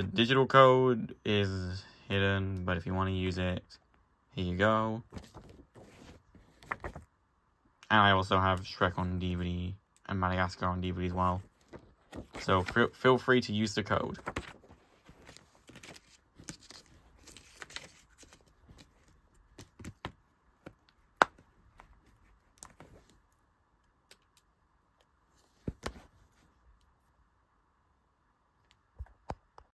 The digital code is hidden, but if you want to use it, here you go. And I also have Shrek on DVD and Madagascar on DVD as well. So feel, feel free to use the code.